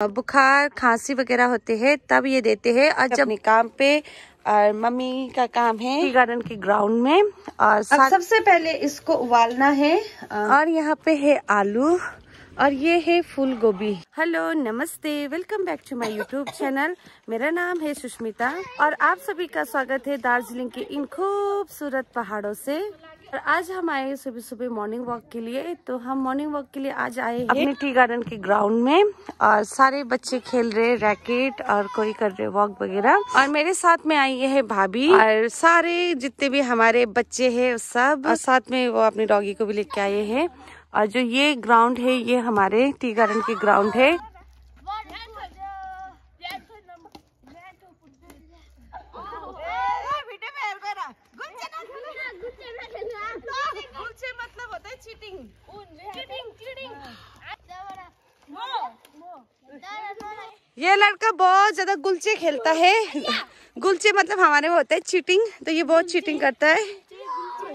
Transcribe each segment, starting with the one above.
बुखार खांसी वगैरह होते हैं तब ये देते हैं। और जब काम पे और मम्मी का काम है। गार्डन के ग्राउंड में। और सबसे पहले इसको उबालना है। और यहाँ पे है आलू और ये है फूल गोभी हेलो नमस्ते welcome back to my YouTube channel. मेरा नाम है सुष्मिता और आप सभी का स्वागत है दार्जिलिंग के इन खूबसूरत पहाड़ों से। और आज हम आए सुबह सुबह मॉर्निंग वॉक के लिए तो हम मॉर्निंग वॉक के लिए आज आए अपने टी गार्डन के ग्राउंड में, और सारे बच्चे खेल रहे रैकेट और कोई कर रहे वॉक वगैरह। और मेरे साथ में आई है भाभी। और सारे जितने भी हमारे बच्चे हैं, सब। और साथ में वो अपने डॉगी को भी लेके आए हैं। और जो ये ग्राउंड है, ये हमारे टी गार्डन के ग्राउंड है मतलब होता है चीटिंग चीटिंग चीटिंग ये लड़का बहुत ज़्यादा गुलचे खेलता है। गुलचे मतलब हमारे में होता है चीटिंग तो ये बहुत चीटिंग करता है।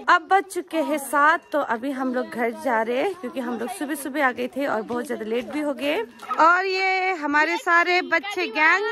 अब बज चुके हैं सात तो अभी हम लोग घर जा रहे हैं क्योंकि हम लोग सुबह सुबह आ गए थे और बहुत ज़्यादा लेट भी हो गए। और ये हमारे सारे बच्चे गैंग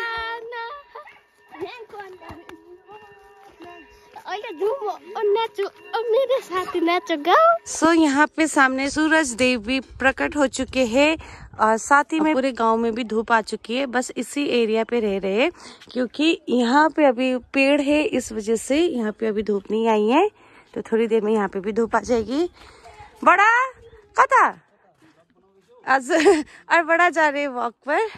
सो so, यहाँ पे सामने सूरज देव भी प्रकट हो चुके हैं। और साथ ही में पूरे गाँव में भी धूप आ चुकी है। बस इसी एरिया पे रह रहे क्योंकि यहाँ पे अभी पेड़ है इस वजह से यहाँ पे अभी धूप नहीं आई है। तो थोड़ी देर में यहाँ पे भी धूप आ जाएगी। बड़ा कथा आज और बड़ा जा रहे वॉक पर।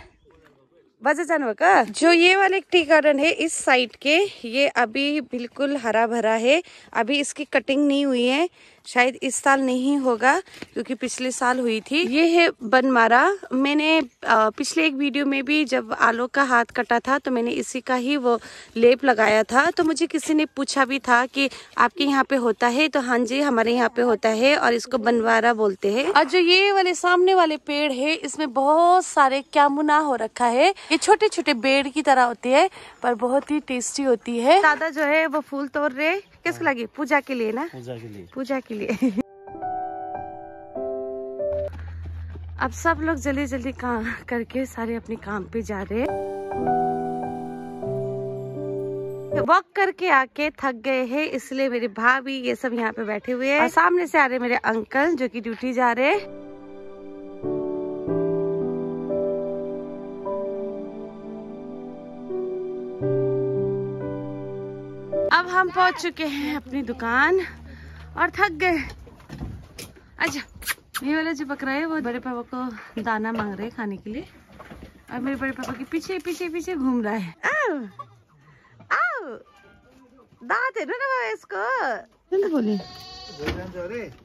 बजे जानु का? जो ये वाले टी गार्डन है इस साइड के ये अभी बिल्कुल हरा भरा है। अभी इसकी कटिंग नहीं हुई है। शायद इस साल नहीं होगा क्योंकि पिछले साल हुई थी। ये है बनमारा। मैंने पिछले एक वीडियो में भी जब आलोक का हाथ कटा था तो मैंने इसी का ही वो लेप लगाया था। तो मुझे किसी ने पूछा भी था कि आपके यहाँ पे होता है? तो हाँ जी हमारे यहाँ पे होता है और इसको बनवारा बोलते हैं। और जो ये वाले सामने वाले पेड़ है इसमें बहुत सारे क्यामुना हो रखा है। ये छोटे छोटे बेड़ की तरह होती है पर बहुत ही टेस्टी होती है। दादा जो है वो फूल तोड़ रहे किसके लगी? पूजा के लिए ना? पूजा के लिए। पूजा के लिए। अब सब लोग जल्दी जल्दी काम करके सारे अपने काम पे जा रहे वॉक करके आके थक गए हैं, इसलिए मेरे भाभी ये सब यहाँ पे बैठे हुए हैं। सामने से आ रहे मेरे अंकल, जो कि ड्यूटी जा रहे हैं। अब हम पहुँच चुके हैं अपनी दुकान। और थक गए। अच्छा ये वाला जो बकरा है वो बड़े पापा को दाना मांग रहे खाने के लिए। और मेरे बड़े पापा के पीछे पीछे पीछे घूम रहा है। आओ आओ दांत है ना इसको? बोले?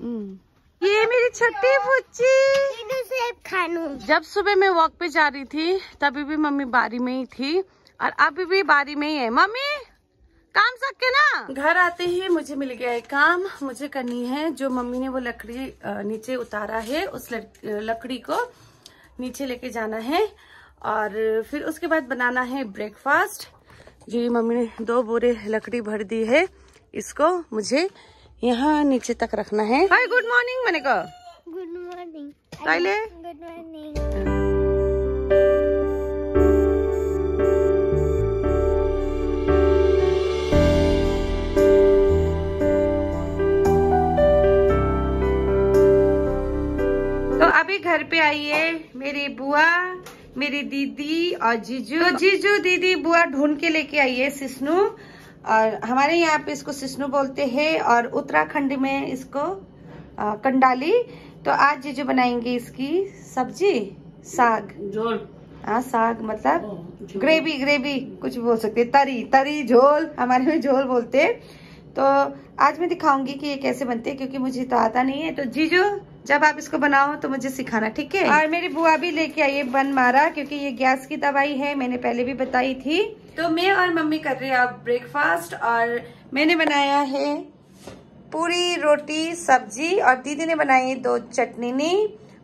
हम्म। ये मेरी छोटी फुच्ची। खानू। जब सुबह मैं वॉक पे जा रही थी तभी भी मम्मी बारी में ही थी। और अभी भी बारी में ही है। मम्मी काम सके ना? घर आते ही मुझे मिल गया है काम मुझे करनी है। जो मम्मी ने वो लकड़ी नीचे उतारा है उस लकड़ी को नीचे लेके जाना है। और फिर उसके बाद बनाना है ब्रेकफास्ट जी मम्मी ने दो बोरे लकड़ी भर दी है इसको मुझे यहाँ नीचे तक रखना है। हाय गुड मॉर्निंग मैंने कहा गुड मॉर्निंग गुड मॉर्निंग पे आई है मेरी बुआ मेरी दीदी और जीजू। तो जीजू दीदी बुआ ढूंढ के लेके आई है सिस्नू। और हमारे यहाँ पे इसको सिस्नू बोलते हैं और उत्तराखंड में इसको आ, कंडाली। तो आज जीजू बनाएँगे इसकी सब्ज़ी साग। झोल। हाँ साग मतलब ग्रेवी ग्रेवी कुछ बोल सकते तरी तरी झोल हमारे में झोल बोलते तो आज मैं दिखाऊँगी कि ये कैसे बनते हैं क्योंकि मुझे तो आता नहीं है। तो जीजू जब आप इसको बनाओ तो मुझे सिखाना ठीक है? और मेरी बुआ भी लेके आई है बन मारा क्योंकि ये गैस की दवाई है मैंने पहले भी बताई थी। तो मैं और मम्मी कर रहे हैं अब ब्रेकफास्ट और मैंने बनाया है पूरी रोटी सब्ज़ी और दीदी ने बनाई दो चटनी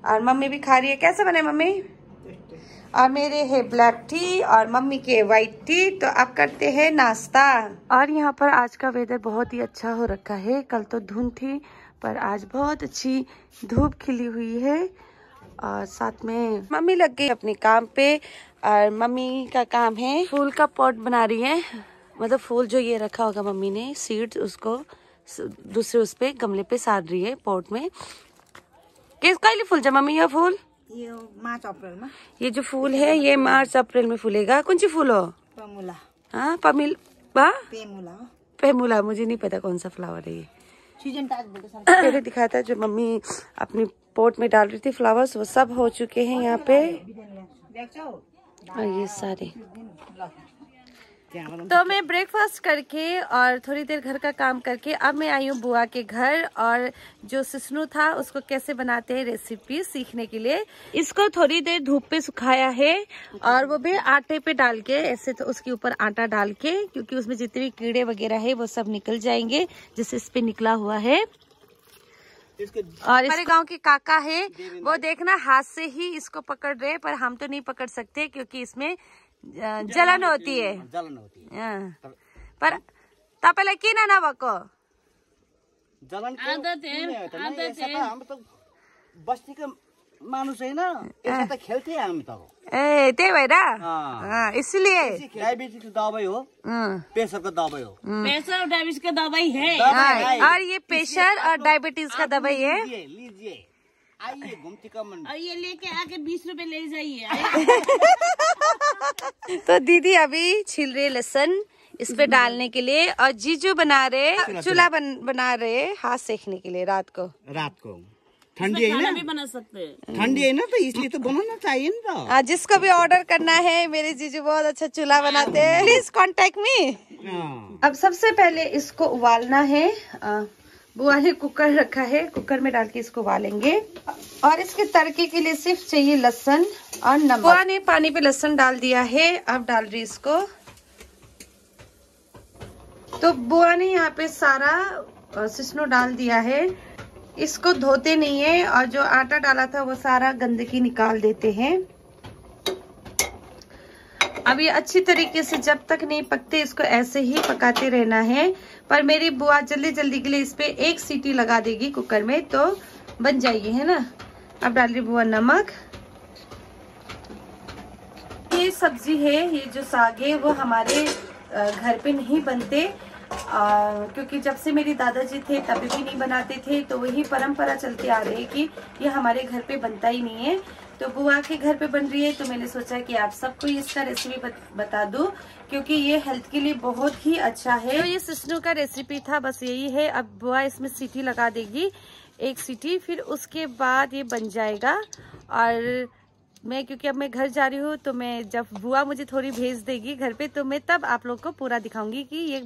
और मम्मी भी खा रही है। कैसे बने मम्मी? और मेरे है ब्लैक टी और मम्मी के व्हाइट टी तो अब करते हैं नाश्ता। और यहाँ पर आज का वेदर बहुत ही अच्छा हो रखा है। कल तो धुंध थी पर आज बहुत अच्छी धूप खिली हुई है और साथ में मम्मी लग गई अपने काम पे और मम्मी का काम है फूल का पॉट बना रही है। मतलब फूल जो ये रखा होगा मम्मी ने सीड्स उसको दूसरे उस पे गमले पे सार रही है पॉट में। किस फूल फुल्छ मम्मी यो फूल? ये मार्च अप्रैल में ये जो फूल है ये मार्च अप्रैल में फूलेगा। कौन सी फूल हो? पमुला। हाँ पमिल हाँ? पेमुला। पेमुला मुझे नहीं पता कौन सा फ्लावर है ये। पहले दिखाया था जो मम्मी अपनी पोट में डाल रही थी फ्लावर्स वो सब हो चुके हैं यहाँ पे। और ये सारे। तो मैं ब्रेकफास्ट करके और थोड़ी देर घर का काम करके अब मैं आई हूँ बुआ के घर और जो सिस्नू था उसको कैसे बनाते हैं रेसिपी सीखने के लिए। इसको थोड़ी देर धूप पे सुखाया है और वो भी आटे पे डाल के ऐसे तो उसके ऊपर आटा डाल के क्योंकि उसमें जितने भी कीड़े वगैरह है वो सब निकल जाएँगे जैसे इस पे निकला हुआ है। और हमारे गाँव के काका है वो देखना हाथ से ही इसको पकड़ रहे हैं, पर हम तो नहीं पकड़ सकते क्योंकि इसमें अ, जलन होती है। जलन होती अँ। पर तपाईँलाई किन नभएको जलन त त बस्तीको मानुस होइन यसो त खेल्थे हामी त। ए त्यही भएर अँ। अँ, इसलिए। डायबिटिजको दबाई हो अँ, प्रेसरको दबाई हो। प्रेशर और डायबिटीज़ का दवाई है। हाँ, है। और ये प्रेशर और डायबिटीज़ का दवाई है। लीजिए लीजिए। आइए घुमती कमन और ये लेके आके बीस रुपए ले जाइए। तो दीदी अभी छील रहे लहसन इस पे डालने के लिए और जीजू बना रहे चूल्हा बन, बना रहे हाथ सेकने के लिए रात को। रात को। ठंडी है होइन भी बना सकते हैं। ठंडी होइन त इसलिए तो बनाना चाहिए ना। त जिसको भी ऑर्डर करना है मेरे जीजू बहुत अच्छा चूल्हा बनाते हैं। प्लीज़ कॉन्टेक्ट मी अब सबसे पहले इसको उबालना है। आ, बुआ ने कुकर रखा है कुकर में डाल के इसको उबालेंगे। और इसके तड़के के लिए सिर्फ़ चाहिए लहसुन और नमक। बुआ ने पानी पे लहसुन डाल दिया है अब डाल रही इसको। तो बुआ ने यहाँ पे सारा सिस्नो डाल दिया है। इसको धोते नहीं है और जो आटा डाला था वो सारा गंदगी निकाल देते हैं। अब ये अच्छी तरीके से जब तक नहीं पकते इसको ऐसे ही पकाते रहना है। पर मेरी बुआ जल्दी जल्दी के लिए इस पे एक सीटी लगा देगी कुकर में तो बन जाएगी है ना? अब डाल रही बुआ नमक। ये सब्ज़ी है ये जो साग है वो हमारे घर पे नहीं बनते। अ, क्योंकि जब से मेरे दादाजी थे तभी भी नहीं बनाते थे तो वही परंपरा चलती आ रही है कि ये हमारे घर पे बनता ही नहीं है। तो बुआ के घर पे बन रही है तो मैंने सोचा कि आप सबको इसका रेसिपी बत, बता दूँ क्योंकि ये हेल्थ के लिए बहुत ही अच्छा है। तो ये सिस्नू का रेसिपी था बस यही है। अब बुआ इसमें सीटी लगा देगी एक सीटी फिर उसके बाद ये बन जाएगा। और मैं क्योंकि अब मैं घर जा रही हूँ तो मैं जब बुआ मुझे थोड़ी भेज देगी घर पे तो मैं तब आप लोग को पूरा दिखाऊँगी कि ये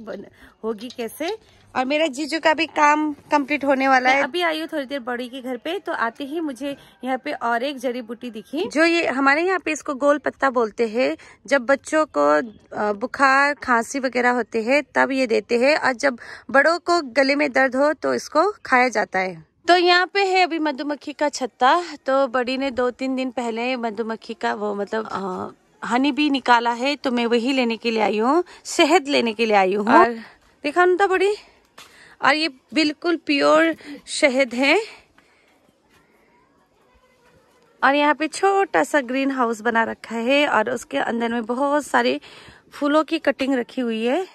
होगी कैसे। और मेरा जीजू का भी काम कंप्लीट होने वाला है। अभी आई हूँ थोड़ी देर बड़ी के घर पे तो आते ही मुझे यहाँ पे और एक जड़ी बूटी दिखी। जो ये हमारे यहाँ पे इसको गोल पत्ता बोलते हैं। जब बच्चों को बुखार खांसी वगैरह होते हैं तब ये देते हैं और जब बड़ों को गले में दर्द हो तो इसको खाया जाता है। तो यहाँ पे है अभी मधुमक्खी का छत्ता। तो बड़ी ने दो तीन दिन पहले मधुमक्खी का वो मतलब अ, हनी भी निकाला है तो मैं वही लेने के लिए आई हूँ शहद लेने के लिए आई हूँ। और देखा ना बड़ी? और ये बिल्कुल प्योर शहद है। और यहाँ पे छोटा सा ग्रीन हाउस बना रखा है और उसके अंदर में बहुत सारे फूलों की कटिंग रखी हुई है।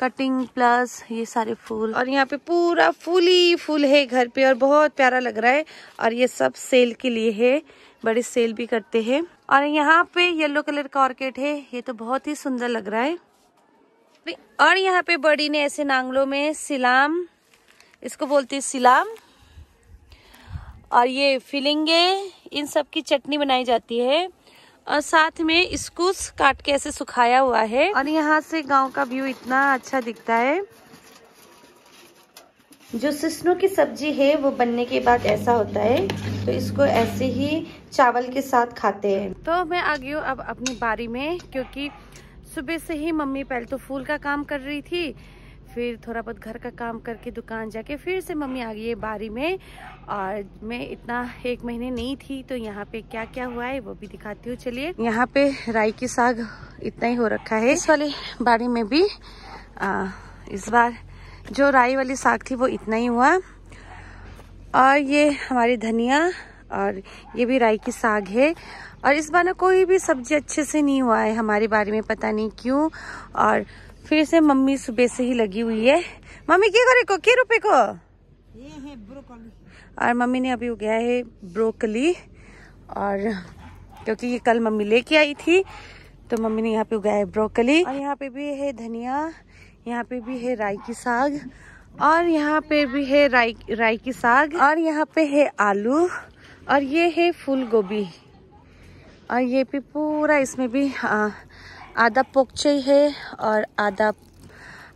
कटिंग प्लस ये सारे फूल। और यहाँ पे पूरा फूल ही फूल है घर पे और बहुत प्यारा लग रहा है। और ये सब सेल के लिए है, बड़े सेल भी करते हैं। और यहाँ पे येलो कलर का ऑर्किड है, ये तो बहुत ही सुंदर लग रहा है। और यहाँ पे बड़ी ने ऐसे नांगलों में सिलाम, इसको बोलते हैं सिलाम। और ये फिलिंगे, इन सब की चटनी बनाई जाती है। और साथ में इसकुस काट के ऐसे सुखाया हुआ है। और यहाँ से गाँव का व्यू इतना अच्छा दिखता है। जो सिस्नो की सब्ज़ी है वो बनने के बाद ऐसा होता है। तो इसको ऐसे ही चावल के साथ खाते हैं। तो मैं आ गई हूँ अब अपनी बारी में क्योंकि सुबह से ही मम्मी पहले तो फूल का काम कर रही थी। फिर थोड़ा बहुत घर का काम करके दुकान जाके फिर से मम्मी आ गई है बारी में। और मैं इतना एक महीने नहीं थी तो यहाँ पे क्या क्या हुआ है वो भी दिखाती हूँ। चलिए यहाँ पे राई की साग इतना ही हो रखा है। इस वाली बाड़ी में भी आ, इस बार जो राई वाली साग थी वो इतना ही हुआ। और ये हमारी धनिया और ये भी राई की साग है। और इस बार ना कोई भी सब्ज़ी अच्छे से नहीं हुआ है हमारे बारे में पता नहीं क्यों। और फिर से मम्मी सुबह से ही लगी हुई है। मम्मी क्या करे को? क्या रुपए को? और मम्मी ने अभी उगाया है ब्रोकली। और क्योंकि ये कल मम्मी लेके आई थी तो मम्मी ने यहाँ पे उगाया है ब्रोकली। और यहाँ पे भी है धनिया यहाँ पे भी है राई की साग और यहाँ पे भी है राई राई की साग और यहाँ पे है आलू और ये है फूल गोभी और ये भी पूरा इसमें भी आ, आधा पोकचे है और आधा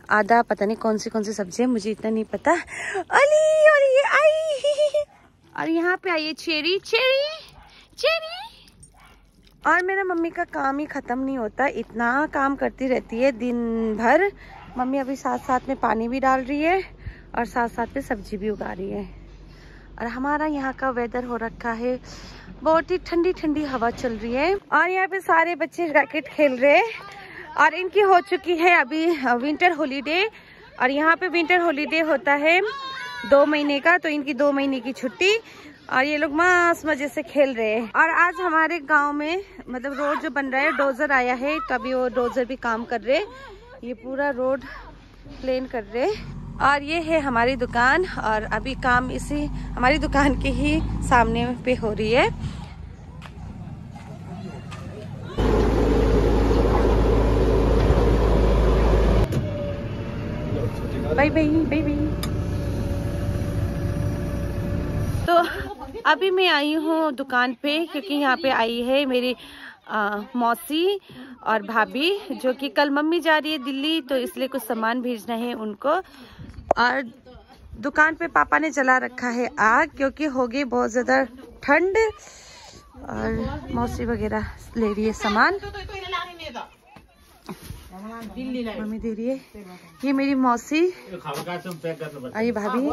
आधा पता नहीं कौन सी कौन सी सब्ज़ी है, मुझे इतना नहीं पता। अली, और ये आई। और यहाँ पे आई है चेरी। Cherry cherry. और मेरा मम्मी का काम ही खत्म नहीं होता, इतना काम करती रहती है दिन भर। मम्मी अभी साथ साथ में पानी भी डाल रही है और साथ साथ में सब्ज़ी भी उगा रही है। और हमारा यहाँ का वेदर हो रखा है बहुत ही ठंडी ठंडी हवा चल रही है। और यहाँ पे सारे बच्चे रैकेट खेल रहे हैं। और इनकी हो चुकी है अभी विंटर हॉलीडे और यहाँ पे विंटर हॉलीडे होता है दो महीने का तो इनकी दो महीने की छुट्टी। और ये लोग मस्त मज़े से खेल रहे हैं। और आज हमारे गाँव में मतलब रोड जो बन रहा है, डोजर आया है, तभी वो डोजर भी काम कर रहे ये पूरा रोड प्लेन कर रहे और ये है हमारी दुकान और अभी काम इसी हमारी दुकान के ही सामने पे हो रही है। बाय बाय बाय बाय तो अभी मैं आई हूँ दुकान पे, क्योंकि यहाँ पे आई है मेरी आ, मौसी और भाभी जो कि कल मम्मी जा रही है दिल्ली तो इसलिए कुछ सामान भेजना है उनको। और दुकान पे पापा ने जला रखा है आग क्योंकि हो गई बहुत ज़्यादा ठंड। और मौसी वगैरह ले रही है सामान। मम्मी दे रही है। ये मेरी मौसी। और ये भाभी।